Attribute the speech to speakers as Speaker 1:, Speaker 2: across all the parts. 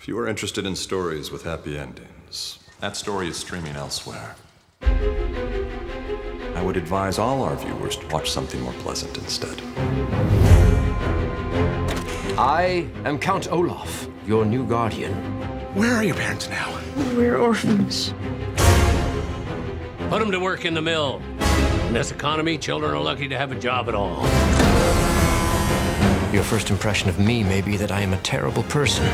Speaker 1: If you are interested in stories with happy endings, that story is streaming elsewhere. I would advise all our viewers to watch something more pleasant instead.
Speaker 2: I am Count Olaf, your new guardian.
Speaker 3: Where are your parents now?
Speaker 4: We're orphans.
Speaker 5: Put them to work in the mill. In this economy, children are lucky to have a job at all.
Speaker 2: Your first impression of me may be that I am a terrible person.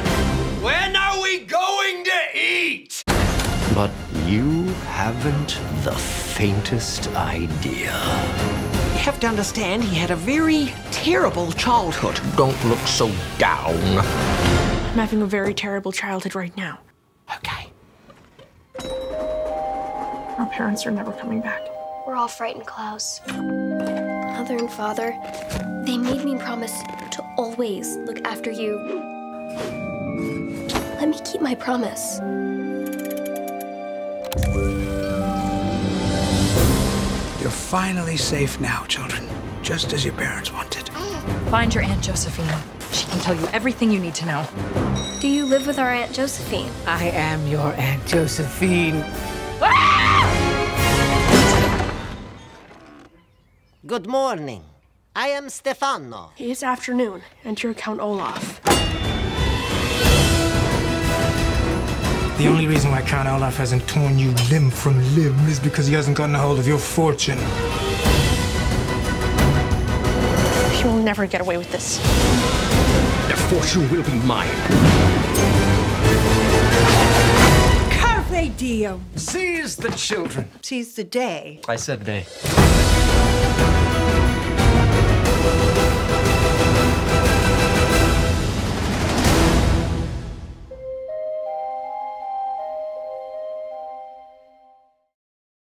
Speaker 2: But you haven't the faintest idea.
Speaker 6: You have to understand, he had a very terrible childhood.
Speaker 2: Don't look so down.
Speaker 4: I'm having a very terrible childhood right now.
Speaker 6: Okay.
Speaker 4: Our parents are never coming back.
Speaker 7: We're all frightened, Klaus. Mother and Father, they made me promise to always look after you. Let me keep my promise.
Speaker 3: You're finally safe now, children. Just as your parents wanted.
Speaker 8: Find your Aunt Josephine. She can tell you everything you need to know.
Speaker 7: Do you live with our Aunt Josephine?
Speaker 6: I am your Aunt Josephine. Ah!
Speaker 9: Good morning. I am Stephano.
Speaker 4: It's afternoon. Enter Count Olaf.
Speaker 10: The only reason why Count Olaf hasn't torn you limb from limb is because he hasn't gotten a hold of your fortune.
Speaker 4: You will never get away with this.
Speaker 5: The fortune will be mine.
Speaker 6: Carpe diem.
Speaker 2: Seize the children.
Speaker 6: Seize the day.
Speaker 2: I said nay.